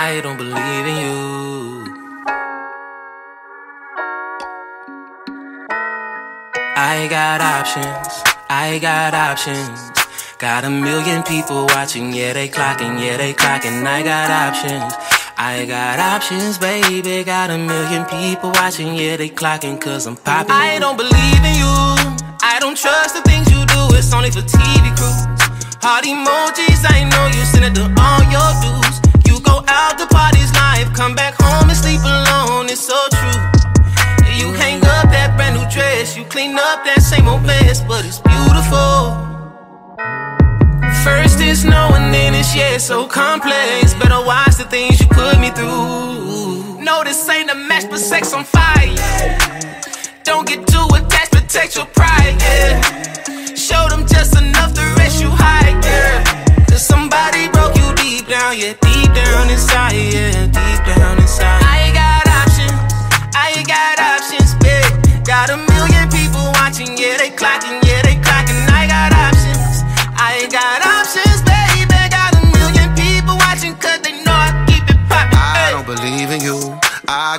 I don't believe in you. I got options, I got options. Got a million people watching, yeah, they clocking, yeah, they clocking. I got options, I got options, baby. Got a million people watching, yeah, they clocking, cause I'm popping. I don't believe in you, I don't trust the things you do, it's only for TV crews. Heart emojis, I know you you clean up that same old mess, but it's beautiful. First it's no and then it's yeah, so complex. Better watch the things you put me through. No, this ain't a match, but sex on fire. Don't get too attached, protect your pride, yeah. Show them just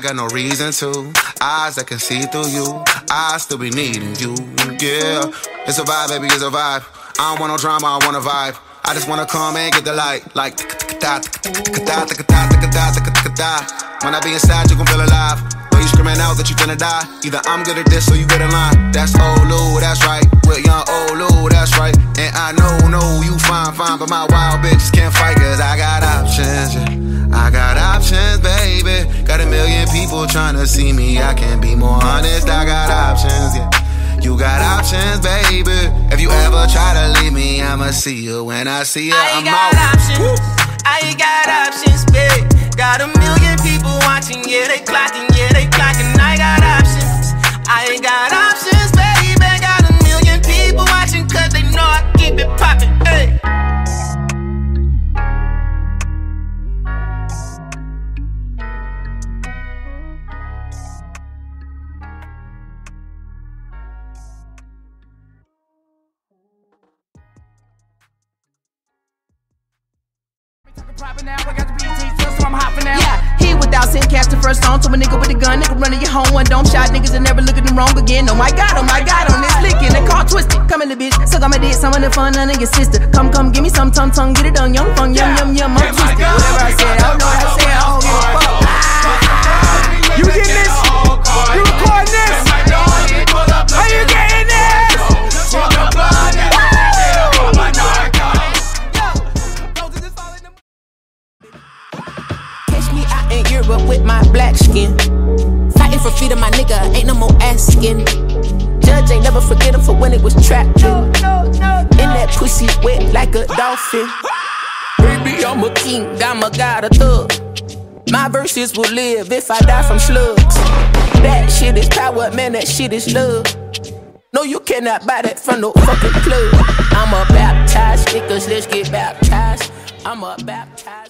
got no reason to. Eyes that can see through you. I still be needing you. Yeah. It's a vibe, baby, it's a vibe. I don't want no drama, I want a vibe. I just wanna come and get the light. Like, when I be inside, you gon' feel alive. When you screaming out that you finna die. Either I'm good at this or you get in line. That's old Lou, that's right. With young old Lou, that's right. And I know, no, you fine, fine, but my wild bitches can't fight, cause I got options, yeah. I got options, baby. Got a million people trying to see me. I can be more honest. I got options, yeah. You got options, baby. If you ever try to leave me, I'ma see you when I see you. I I'm got out. options. I got options, babe. Got a million people watching, yeah, they clocking, yeah, they clocking. Yeah, he without sin cast the first song to a nigga with a gun. Nigga running your home, one dome shot. Niggas that never look at them wrong again. Oh my god, oh my god, on this licking. They call twisted. Come in the bitch, suck on my dick, some of the fun, none of your sister. Come, come, give me some tongue, tongue, get it done, young fun, yum, yum, yum. For freedom, my nigga, ain't no more asking. Judge ain't never forget him for when it was trapped in. In that pussy wet like a dolphin. Baby, I'm a king, I'm a god, a thug. My verses will live if I die from slugs. That shit is power, man, that shit is love. No, you cannot buy that from no fucking club. I'm a baptized, niggas, let's get baptized. I'm a baptized.